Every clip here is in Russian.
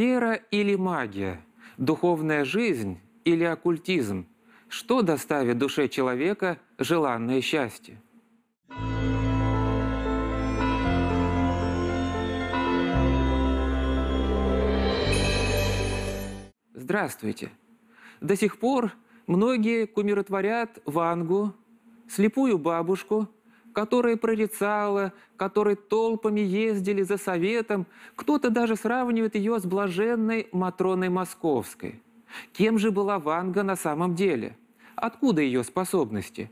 Вера или магия? Духовная жизнь или оккультизм? Что доставит душе человека желанное счастье? Здравствуйте! До сих пор многие кумиротворят Вангу, слепую бабушку, которая прорицала, которые толпами ездили за советом, кто-то даже сравнивает ее с блаженной Матроной Московской. Кем же была Ванга на самом деле? Откуда ее способности?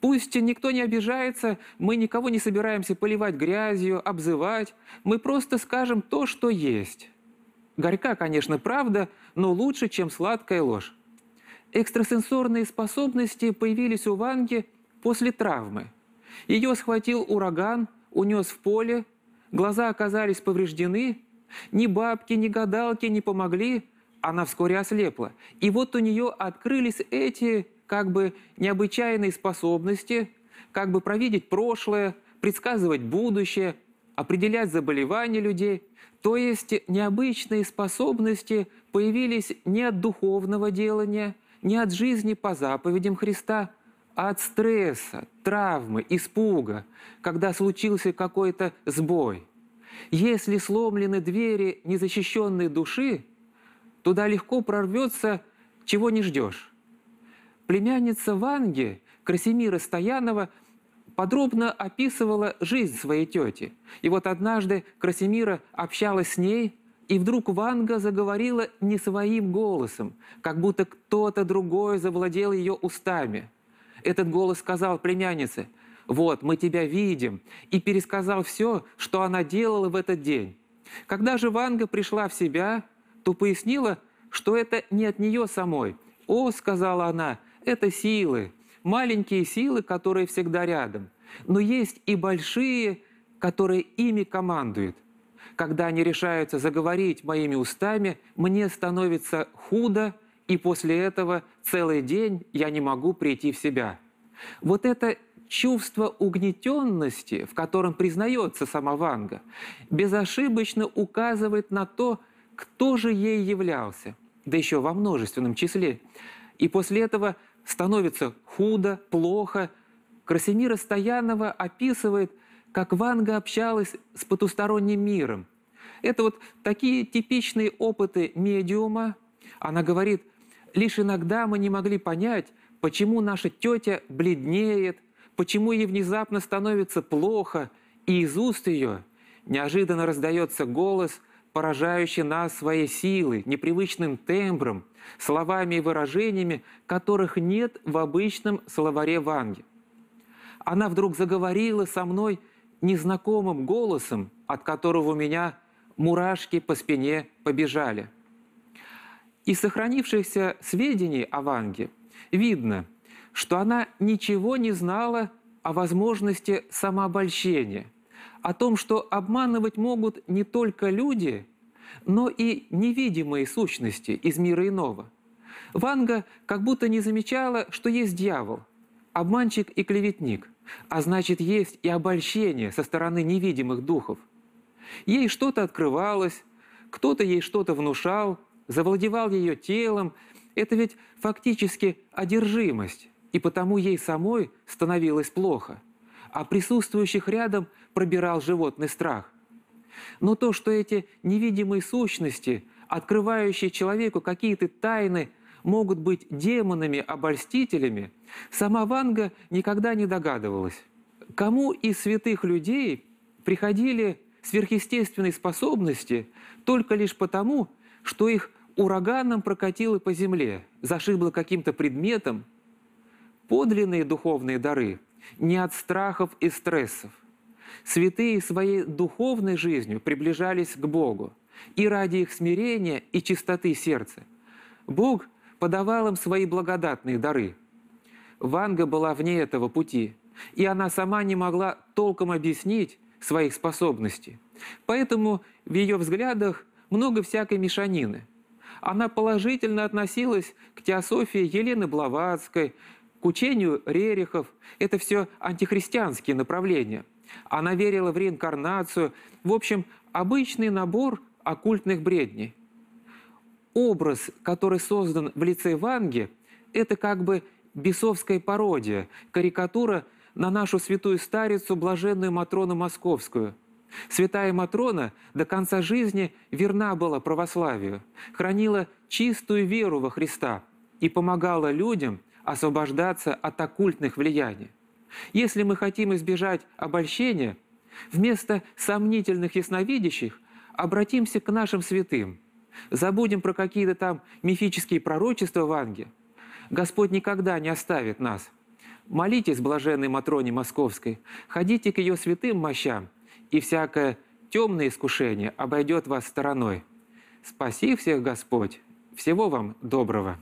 Пусть никто не обижается, мы никого не собираемся поливать грязью, обзывать, мы просто скажем то, что есть. Горька, конечно, правда, но лучше, чем сладкая ложь. Экстрасенсорные способности появились у Ванги после травмы. Ее схватил ураган, унес в поле, глаза оказались повреждены, ни бабки, ни гадалки не помогли, она вскоре ослепла. И вот у нее открылись эти как бы необычайные способности, как бы провидеть прошлое, предсказывать будущее, определять заболевания людей – то есть необычные способности появились не от духовного делания, не от жизни по заповедям Христа, от стресса, травмы, испуга, когда случился какой-то сбой. Если сломлены двери незащищенной души, туда легко прорвется, чего не ждешь. Племянница Ванги, Красимира Стоянова – подробно описывала жизнь своей тети. И вот однажды Красимира общалась с ней, и вдруг Ванга заговорила не своим голосом, как будто кто-то другой завладел ее устами. Этот голос сказал племяннице, «Вот, мы тебя видим», и пересказал все, что она делала в этот день. Когда же Ванга пришла в себя, то пояснила, что это не от нее самой. «О», — сказала она, — «это силы, маленькие силы, которые всегда рядом. Но есть и большие, которые ими командуют. Когда они решаются заговорить моими устами, мне становится худо, и после этого целый день я не могу прийти в себя. Вот это чувство угнетенности, в котором признается сама Ванга, безошибочно указывает на то, кто же ей являлся, да еще во множественном числе. И после этого становится худо, плохо. Красимира Стоянова описывает, как Ванга общалась с потусторонним миром. Это вот такие типичные опыты медиума. Она говорит, лишь иногда мы не могли понять, почему наша тетя бледнеет, почему ей внезапно становится плохо, и из уст ее неожиданно раздается голос, поражающий нас своей силой, непривычным тембром, словами и выражениями, которых нет в обычном словаре Ванги. Она вдруг заговорила со мной незнакомым голосом, от которого у меня мурашки по спине побежали. Из сохранившихся сведений о Ванге видно, что она ничего не знала о возможности самообольщения, о том, что обманывать могут не только люди – но и невидимые сущности из мира иного. Ванга как будто не замечала, что есть дьявол, обманщик и клеветник, а значит, есть и обольщение со стороны невидимых духов. Ей что-то открывалось, кто-то ей что-то внушал, завладевал ее телом. Это ведь фактически одержимость, и потому ей самой становилось плохо, а присутствующих рядом пробирал животный страх. Но то, что эти невидимые сущности, открывающие человеку какие-то тайны, могут быть демонами-обольстителями, сама Ванга никогда не догадывалась. Кому из святых людей приходили сверхъестественные способности только лишь потому, что их ураганом прокатило по земле, зашибло каким-то предметом, подлинные духовные дары не от страхов и стрессов – Святые своей духовной жизнью приближались к Богу и ради их смирения и чистоты сердца. Бог подавал им свои благодатные дары. Ванга была вне этого пути, и она сама не могла толком объяснить своих способностей. Поэтому в ее взглядах много всякой мешанины. Она положительно относилась к теософии Елены Блаватской, к учению Рерихов. Это все антихристианские направления – она верила в реинкарнацию. В общем, обычный набор оккультных бредней. образ, который создан в лице Ванги, это как бы бесовская пародия, карикатура на нашу святую старицу, блаженную Матрону Московскую. Святая Матрона до конца жизни верна была православию, хранила чистую веру во Христа и помогала людям освобождаться от оккультных влияний. Если мы хотим избежать обольщения, вместо сомнительных ясновидящих обратимся к нашим святым. Забудем про какие-то там мифические пророчества в Анге. Господь никогда не оставит нас. Молитесь, блаженной Матроне Московской, ходите к ее святым мощам, и всякое темное искушение обойдет вас стороной. Спаси всех Господь. Всего вам доброго.